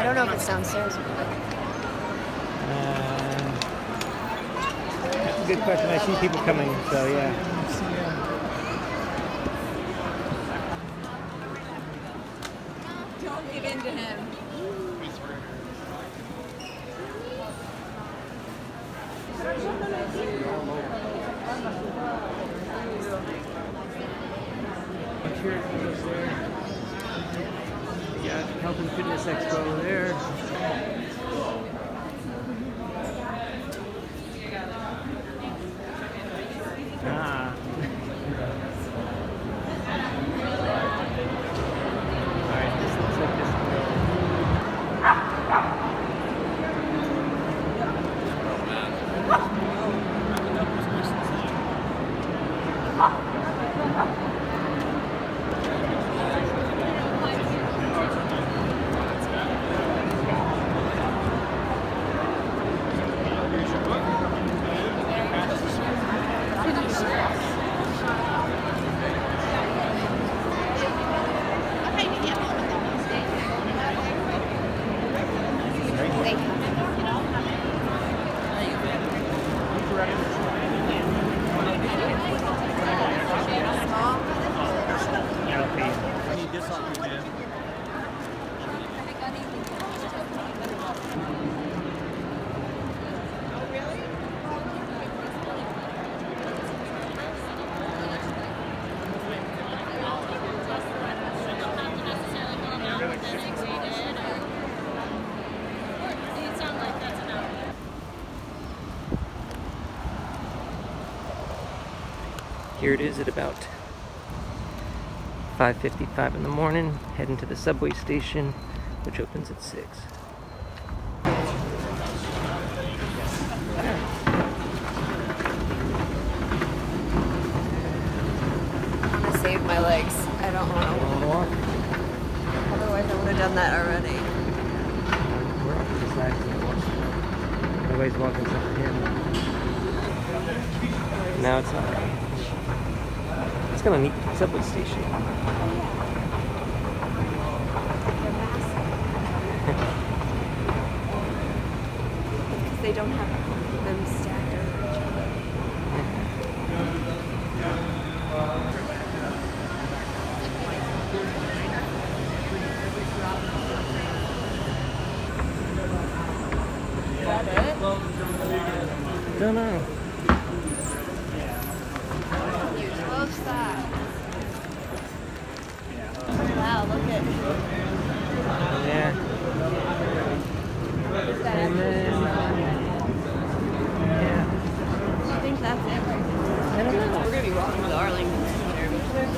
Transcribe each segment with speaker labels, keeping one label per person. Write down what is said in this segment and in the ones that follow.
Speaker 1: I don't know if it's downstairs.
Speaker 2: Uh, that's a good question. I see people coming, so yeah.
Speaker 1: Don't give in to him.
Speaker 2: Here it goes there. We got Health and Fitness Expo there. Here it is at about 5.55 in the morning, heading to the subway station, which opens at 6.
Speaker 1: I want to save my legs. I don't want to walk. Otherwise, I would have done that already.
Speaker 2: We're off to the side so it walks. Nobody's walking except for. Now it's not. It's kind of neat subway station.
Speaker 1: Oh, because they don't have them stacked over each other. Is that it?
Speaker 2: Don't know.
Speaker 1: Close that. Wow, look at
Speaker 2: Yeah.
Speaker 1: is that
Speaker 2: And then, yeah.
Speaker 1: I think that's it right now.
Speaker 2: I don't know.
Speaker 1: We're gonna be walking with Arlington Theater.
Speaker 2: All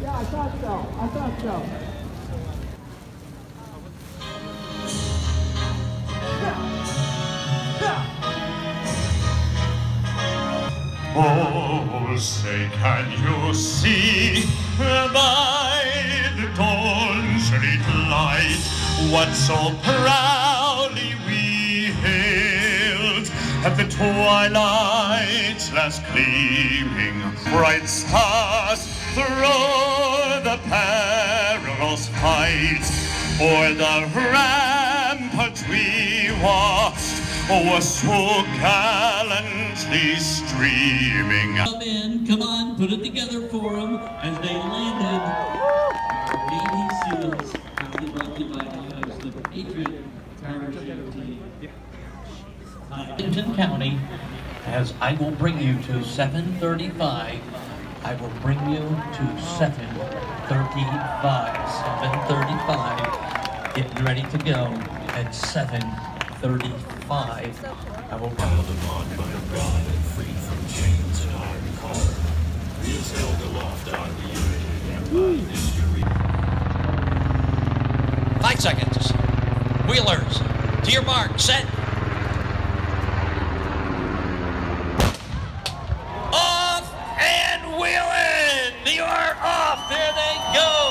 Speaker 3: Yeah, I thought so. I thought so.
Speaker 4: Oh, say, can you see by the dawn's light what so proudly at the twilight's last gleaming bright stars through the perilous fight o'er the ramparts we watched was so gallantly streaming
Speaker 5: Come in, come on, put it together for them as they landed. Navy SEALs, proudly brought to you by us, the Patriot Parachute Team. Huntington County, as I will bring you to 735, I will bring you to 735. 735, getting ready to go at 735. I will
Speaker 6: Called upon by God and freed from chains and iron collar. He is held aloft on the unity and by history.
Speaker 5: Five seconds. Wheelers, to your mark, set. Off and wheeling! You are off. There they go.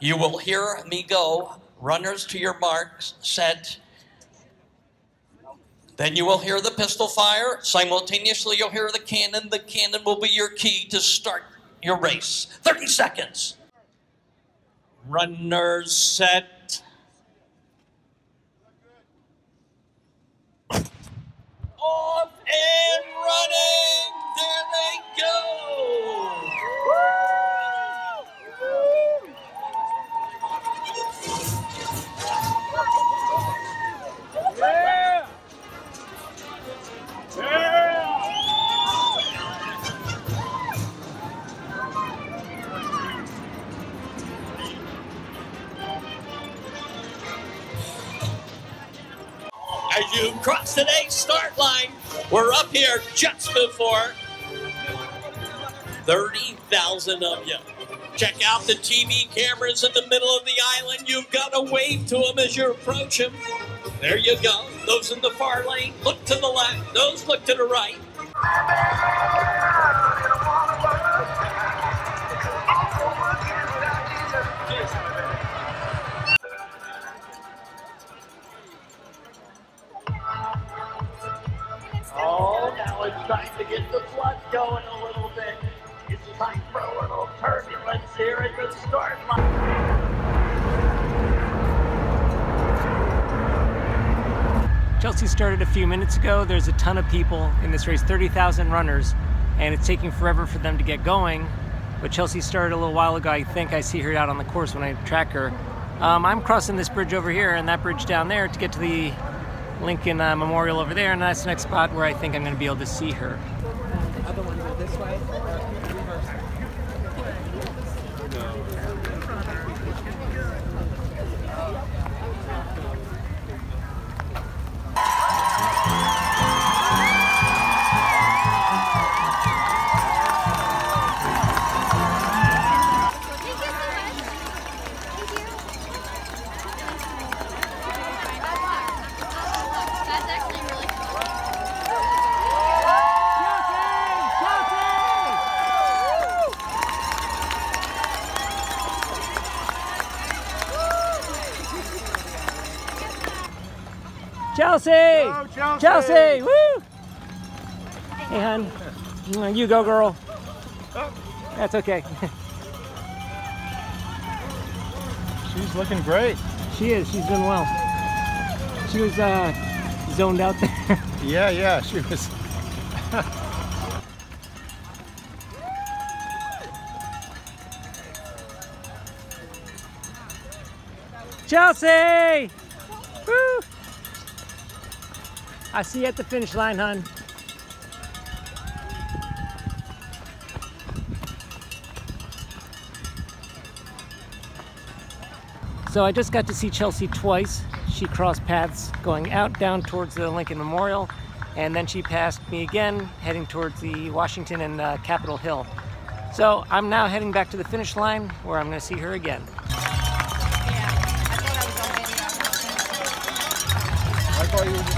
Speaker 5: You will hear me go. Runners to your marks, set. Then you will hear the pistol fire. Simultaneously, you'll hear the cannon. The cannon will be your key to start your race. 30 seconds. Runners set. Off and running. As you cross today's start line, we're up here just before 30,000 of you. Check out the TV cameras in the middle of the island. You've got to wave to them as you approach them. There you go. Those in the far lane, look to the left. Those look to the right. Get the blood going a little bit. It's time for a little turbulence here at the start line.
Speaker 2: Chelsea started a few minutes ago. There's a ton of people in this race, 30,000 runners, and it's taking forever for them to get going. But Chelsea started a little while ago. I think I see her out on the course when I track her. Um, I'm crossing this bridge over here and that bridge down there to get to the Lincoln uh, Memorial over there, and that's the next spot where I think I'm going to be able to see her.
Speaker 7: other ones are this way
Speaker 2: Chelsea!
Speaker 3: Chelsea!
Speaker 2: Chelsea! Woo! Hey, hon. You go, girl. That's okay.
Speaker 8: She's looking great.
Speaker 2: She is. She's doing well. She was uh, zoned out there.
Speaker 8: Yeah, yeah, she was.
Speaker 2: Chelsea! I see you at the finish line, hon. So I just got to see Chelsea twice. She crossed paths going out down towards the Lincoln Memorial, and then she passed me again heading towards the Washington and uh, Capitol Hill. So I'm now heading back to the finish line where I'm going to see her again.
Speaker 8: I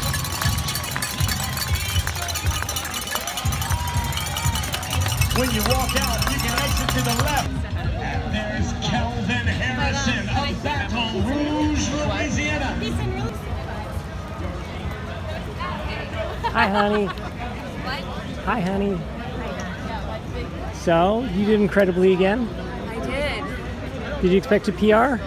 Speaker 3: When you walk out, you can exit to the left. There's Calvin Harrison of Baton Rouge, Louisiana.
Speaker 2: Hi, honey. Hi, honey. So, you did incredibly again?
Speaker 1: I did.
Speaker 2: Did you expect a PR?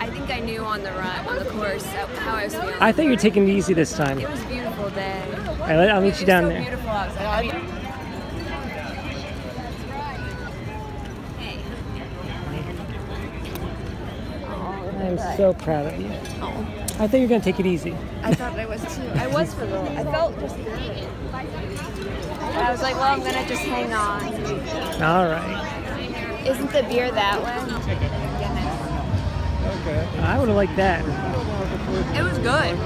Speaker 1: I think I knew on the run, on the course, uh, how I was feeling.
Speaker 2: I thought you were taking it easy this time.
Speaker 1: It was a beautiful day.
Speaker 2: All right, I'll meet you down
Speaker 1: so
Speaker 2: there.
Speaker 1: beautiful outside.
Speaker 2: I'm so proud of you. I thought you were going to take it easy.
Speaker 1: I thought I was too. I was for a little. I felt just. I was like, well, I'm gonna just hang on.
Speaker 2: All right.
Speaker 1: Isn't the beer that one?
Speaker 8: Okay.
Speaker 2: I would have liked that.
Speaker 1: It was good.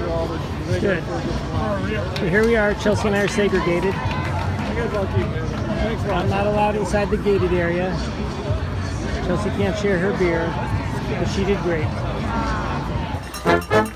Speaker 2: Good. So here we are. Chelsea and I are segregated.
Speaker 8: I guess I'll keep it. Thanks for
Speaker 2: I'm not allowed inside the gated area. Chelsea can't share her beer, but she did great. Thank you.